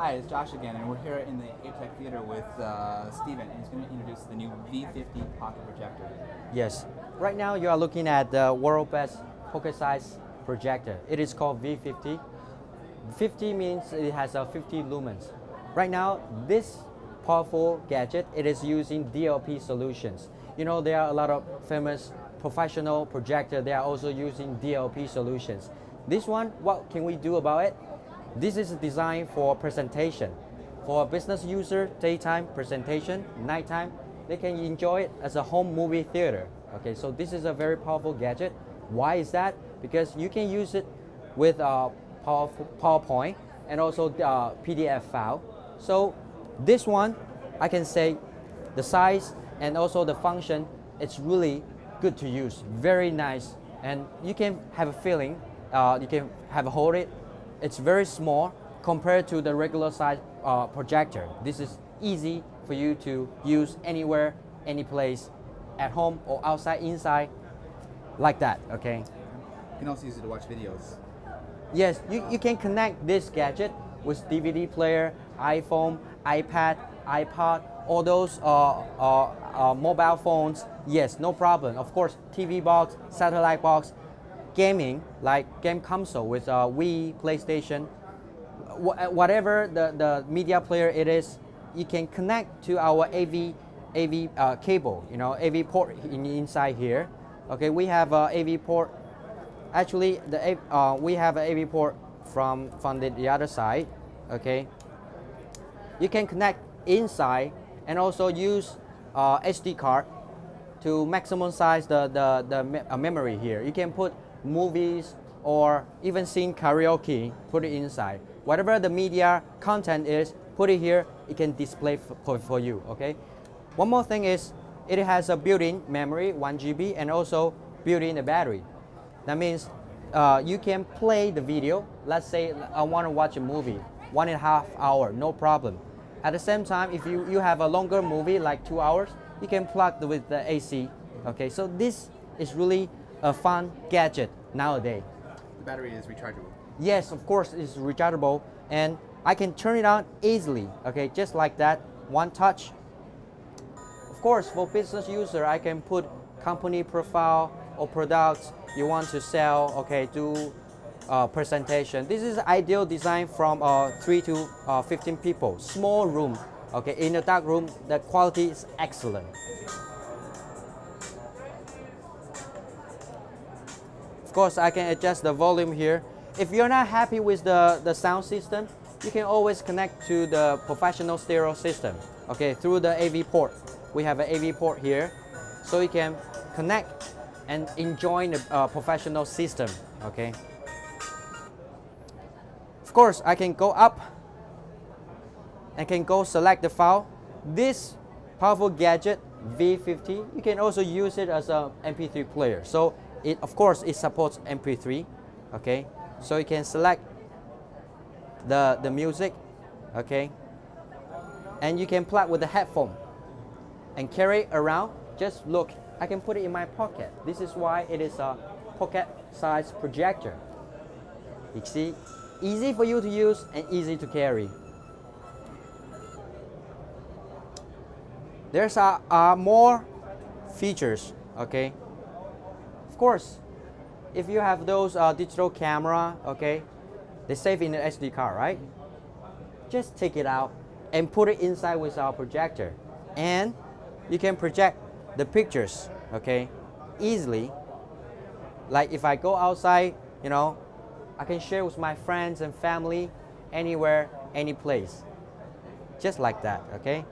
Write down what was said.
Hi, it's Josh again, and we're here in the Aiptek Theater with uh, Steven, and he's going to introduce the new V50 pocket projector. Yes. Right now you are looking at the world best pocket size projector. It is called V50. 50 means it has a 50 lumens. Right now, this powerful gadget, it is using DLP solutions. You know, there are a lot of famous professional projector, they are also using DLP solutions. This one, what can we do about it? This is designed for presentation. For a business user, daytime presentation, nighttime, they can enjoy it as a home movie theater. Okay, so this is a very powerful gadget. Why is that? Because you can use it with a PowerPoint and also uh, PDF file. So this one, I can say the size and also the function, it's really good to use, very nice. And you can have a feeling, uh, you can have a hold it it's very small compared to the regular size uh, projector. This is easy for you to use anywhere, any place, at home or outside, inside, like that, okay? You can also use it to watch videos. Yes, you, you can connect this gadget with DVD player, iPhone, iPad, iPod, all those uh, uh, uh, mobile phones. Yes, no problem. Of course, TV box, satellite box, gaming, like game console with a Wii, PlayStation, wh whatever the, the media player it is, you can connect to our AV, AV uh, cable, you know, AV port in, inside here. Okay, we have a AV port. Actually, the uh, we have an AV port from, from the, the other side. Okay, you can connect inside and also use uh, SD card to maximum size the, the, the me uh, memory here. You can put movies, or even sing karaoke, put it inside. Whatever the media content is, put it here, it can display for, for you, okay? One more thing is, it has a built-in memory, 1 GB, and also built-in a battery. That means uh, you can play the video. Let's say I want to watch a movie, one and a half hour, no problem. At the same time, if you, you have a longer movie, like two hours, you can plug with the AC. Okay, so this is really a fun gadget nowadays. The battery is rechargeable. Yes, of course, it's rechargeable, and I can turn it on easily. Okay, just like that, one touch. Of course, for business user, I can put company profile or products you want to sell. Okay, do uh, presentation. This is ideal design from uh, three to uh, 15 people. Small room. Okay, in a dark room, the quality is excellent. Of course, I can adjust the volume here. If you're not happy with the, the sound system, you can always connect to the professional stereo system, okay, through the AV port. We have an AV port here, so you can connect and enjoy the uh, professional system, okay. Of course, I can go up and can go select the file. This powerful gadget, V50, you can also use it as a MP3 player. So it of course it supports MP3 okay? So you can select the the music okay? And you can plug with the headphone and carry around. Just look I can put it in my pocket. This is why it is a pocket size projector. You see? Easy for you to use and easy to carry. There's a, a more features okay course, if you have those uh, digital camera, okay, they save in the SD card, right? Just take it out and put it inside with our projector. And you can project the pictures, okay, easily. Like if I go outside, you know, I can share with my friends and family anywhere, any place. Just like that, okay?